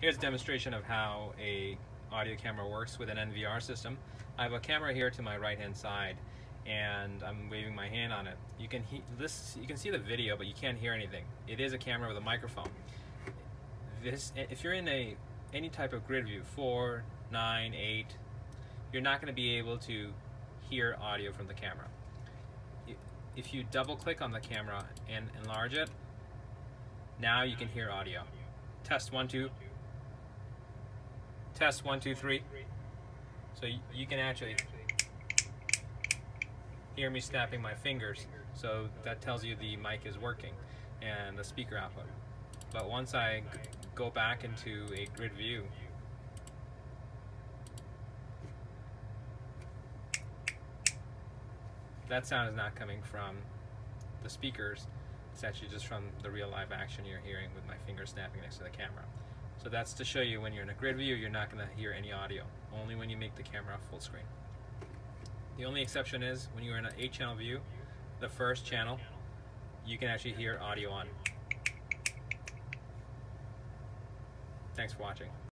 Here's a demonstration of how a audio camera works with an NVR system. I have a camera here to my right hand side and I'm waving my hand on it. You can this you can see the video but you can't hear anything. It is a camera with a microphone. This if you're in a any type of grid view 4, 9, 8 you're not going to be able to hear audio from the camera. If you double click on the camera and enlarge it now you can hear audio. Test one, two. Test one, two, three. So you can actually hear me snapping my fingers. So that tells you the mic is working and the speaker output. But once I go back into a grid view, that sound is not coming from the speakers. It's actually just from the real live action you're hearing with my finger snapping next to the camera. So that's to show you when you're in a grid view, you're not going to hear any audio, only when you make the camera full screen. The only exception is when you're in an 8 channel view, the first channel, you can actually hear audio on. Thanks for watching.